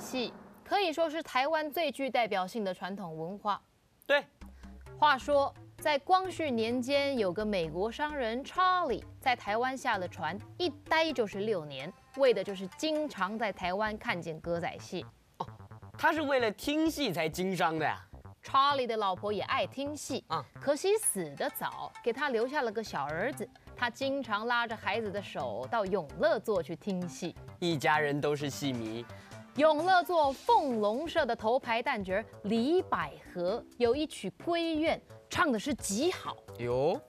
戏可以说是台湾最具代表性的传统文化。对，话说在光绪年间，有个美国商人查理在台湾下了船，一待就是六年，为的就是经常在台湾看见歌仔戏。哦他是为了听戏才经商的呀。查理的老婆也爱听戏啊，可惜死得早，给他留下了个小儿子。他经常拉着孩子的手到永乐座去听戏，一家人都是戏迷。永乐座凤龙社的头牌旦角李百合有一曲《闺怨》，唱的是极好。哟，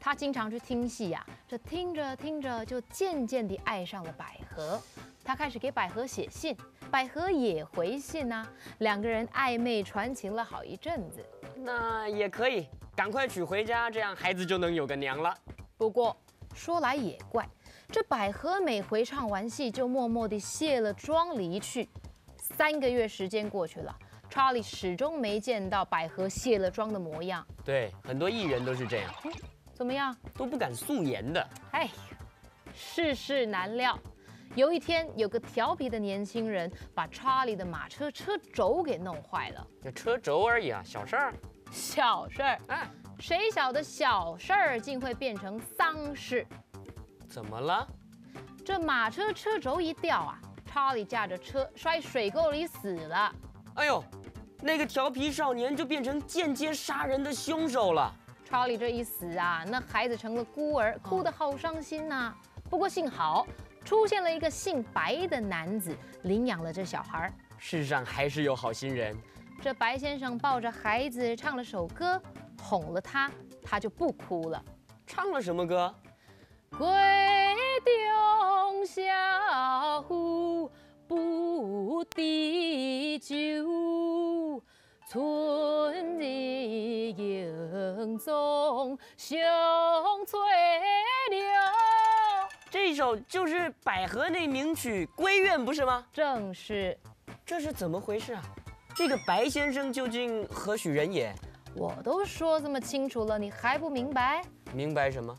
他经常去听戏呀，这听着听着就渐渐地爱上了百合。他开始给百合写信，百合也回信呐，两个人暧昧传情了好一阵子。那也可以，赶快娶回家，这样孩子就能有个娘了。不过说来也怪，这百合每回唱完戏就默默地卸了妆离去。三个月时间过去了，查理始终没见到百合卸了妆的模样。对，很多艺人都是这样，怎么样？都不敢素颜的。哎呀，世事难料。有一天，有个调皮的年轻人把查理的马车车轴给弄坏了。这车轴而已啊，小事儿。小事儿。哎，谁晓得小事儿竟会变成丧事？怎么了？这马车车轴一掉啊，查理驾着车摔水沟里死了。哎呦，那个调皮少年就变成间接杀人的凶手了。查理这一死啊，那孩子成了孤儿，哭得好伤心呐。不过幸好。出现了一个姓白的男子，领养了这小孩。世上还是有好心人。这白先生抱着孩子唱了首歌，哄了他，他就不哭了。唱了什么歌？闺影中香翠柳。这首就是百合那名曲《闺怨》，不是吗？正是。这是怎么回事啊？这个白先生究竟何许人也？我都说这么清楚了，你还不明白？明白什么？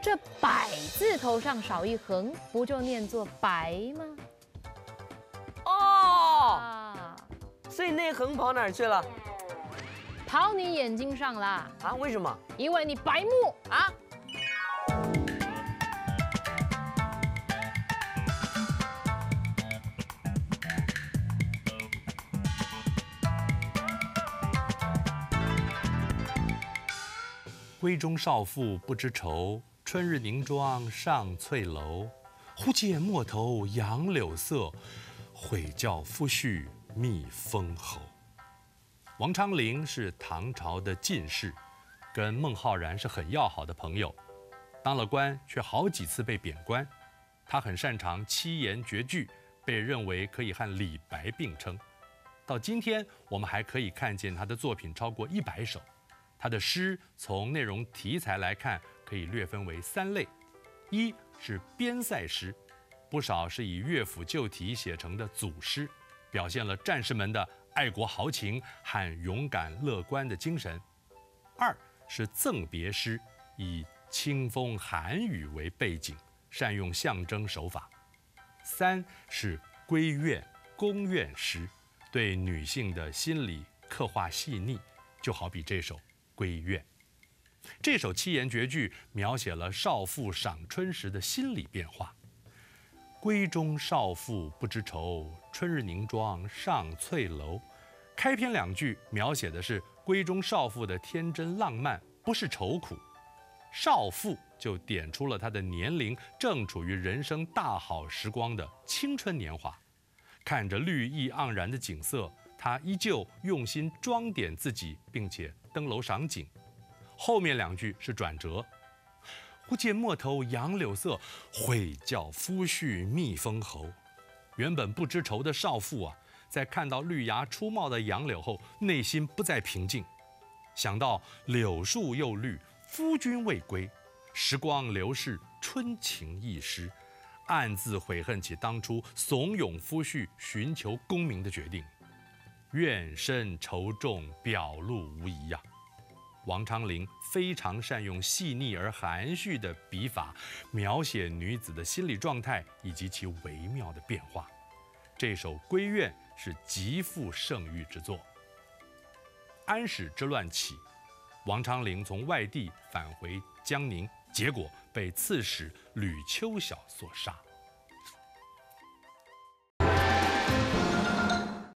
这“百”字头上少一横，不就念作“白”吗？哦，所以那横跑哪儿去了？跑你眼睛上啦！啊？为什么？因为你白目啊！闺中少妇不知愁，春日凝妆上翠楼。忽见陌头杨柳色，悔教夫婿觅封侯。王昌龄是唐朝的进士，跟孟浩然是很要好的朋友。当了官，却好几次被贬官。他很擅长七言绝句，被认为可以和李白并称。到今天，我们还可以看见他的作品超过一百首。他的诗从内容题材来看，可以略分为三类：一是边塞诗，不少是以乐府旧题写成的组诗，表现了战士们的爱国豪情和勇敢乐观的精神；二是赠别诗，以清风寒雨为背景，善用象征手法；三是闺怨宫怨诗，对女性的心理刻画细腻，就好比这首。闺怨，这首七言绝句描写了少妇赏春时的心理变化。闺中少妇不知愁，春日凝妆上翠楼。开篇两句描写的是闺中少妇的天真浪漫，不是愁苦。少妇就点出了她的年龄正处于人生大好时光的青春年华，看着绿意盎然的景色，她依旧用心装点自己，并且。登楼赏景，后面两句是转折。忽见陌头杨柳色，悔教夫婿觅封侯。原本不知愁的少妇啊，在看到绿芽初冒的杨柳后，内心不再平静。想到柳树又绿，夫君未归，时光流逝，春情易失，暗自悔恨起当初怂恿夫婿寻求功名的决定。怨深愁重，表露无遗呀。王昌龄非常善用细腻而含蓄的笔法，描写女子的心理状态以及其微妙的变化。这首《闺怨》是极富盛誉之作。安史之乱起，王昌龄从外地返回江宁，结果被刺史吕秋晓所杀。